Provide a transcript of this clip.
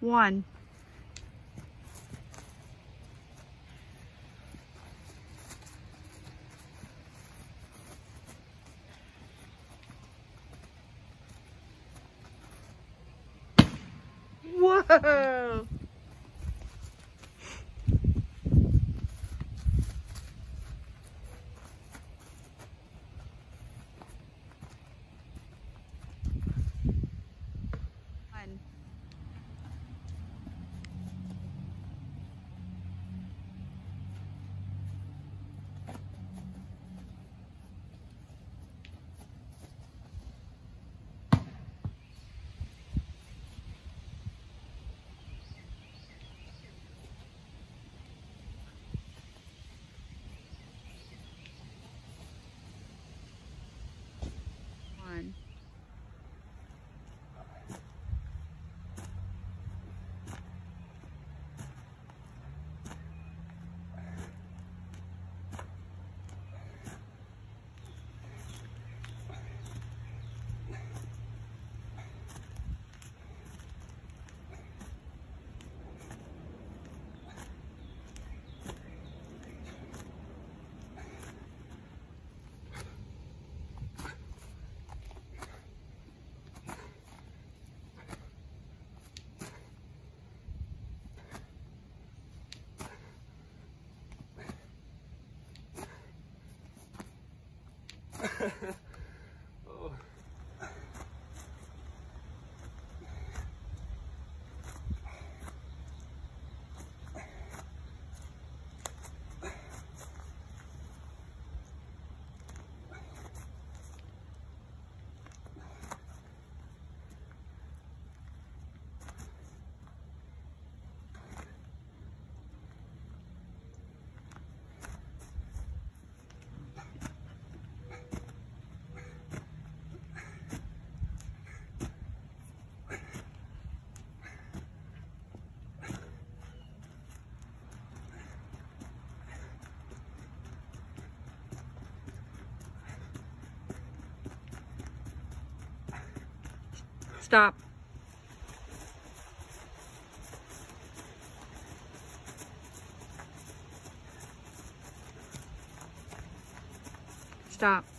One. Whoa! One. One. Stop. Stop.